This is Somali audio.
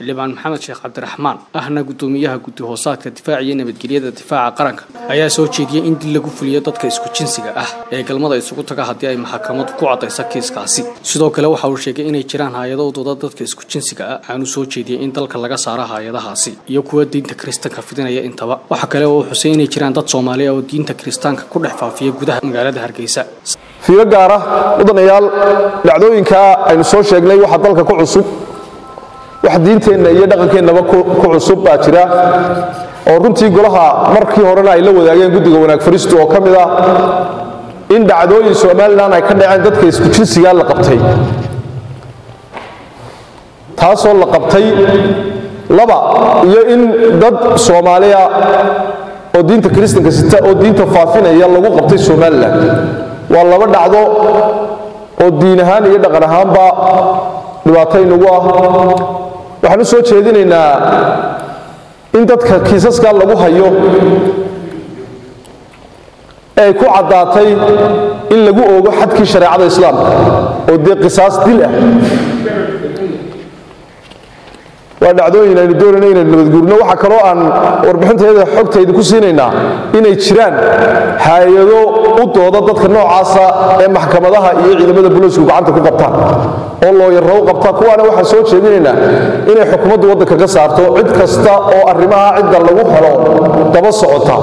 xildhibaan maxamed sheekh cabdiraxmaan ahna guddoomiyaha guddi hoosaadka difaaca iyo nabadgelyada difaaca qaranka ayaa soo jeediyey in dil lagu fuliyo dadka isku jinsiga ah ee galmada isugu taga haddii ay maxkamadu ku caddayso kiiskaasi. Sidoo kale waxa uu sheegay inay jiraan hay'ado dooda dadka isku jinsiga ah waxaanu soo jeediyey in dalka laga saaro hay'adahaasi iyo kuwa diinta kiristanka fidinaya intaba. Waxa kale oo uu xusay inay jiraan dad soomaaliya oo diinta kiristaanka ku dhex faafiya gudaha magaalada hargeysa. Fiiro gaara mudanayaal dhacdooyinkaa aynu soo sheegnay waxa dalka ku cusub wax diinteenna iyo dhaqankeennaba ku cusub baa jira. Oo runtii golaha markii horena ay la wadaageen guddiga wanaag fariistu oo ka mid ah in dhacdooyin somalilan ay ka dhaceen dadka isku jinsigaa la qabtay. Taasoo la qabtay laba iyo in dad soomaaliya oo diinta kiristanka sita oo diinta faafinaya lagu qabtay somalilan waa laba dhacdo oo diin ahaan iyo dhaqan ahaanba dhibaato inagu ah waxaan u soo jeedinaynaa in dadka kiisaskaa lagu hayo ee ay ku caddaatay in lagu oogo xadkii shareecada islaamka oo dee qisaas dil ah waa dhacdooyin aynu doonayna inaynu nabadguurino waxaa kaloo aan warbixinteeda xogtayda ku siinaynaa inay jiraan hay'ado u dooda dadka noocaasa ee maxkamadaha iyo ciidamada booliisku gacanta ku qabtaan. Oo looyarro u qabta kuwaana waxaan soo jeedinaynaa inay xukuumaddu waddanka ka saarto cid kasta oo arrimaha cidda lagu helo daba socota